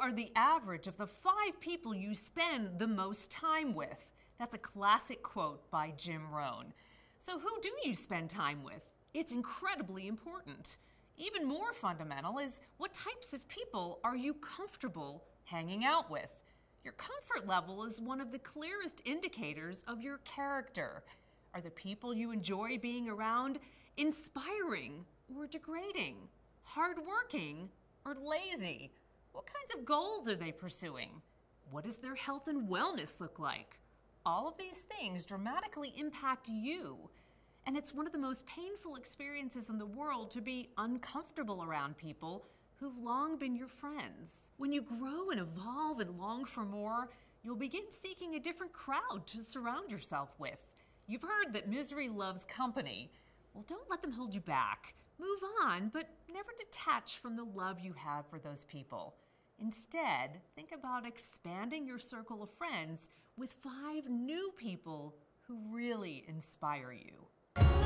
are the average of the five people you spend the most time with. That's a classic quote by Jim Rohn. So, who do you spend time with? It's incredibly important. Even more fundamental is what types of people are you comfortable hanging out with? Your comfort level is one of the clearest indicators of your character. Are the people you enjoy being around inspiring or degrading? Hardworking or lazy? What kinds of goals are they pursuing? What does their health and wellness look like? All of these things dramatically impact you. And it's one of the most painful experiences in the world to be uncomfortable around people who've long been your friends. When you grow and evolve and long for more, you'll begin seeking a different crowd to surround yourself with. You've heard that misery loves company. Well, don't let them hold you back. Move on, but never detach from the love you have for those people. Instead, think about expanding your circle of friends with five new people who really inspire you.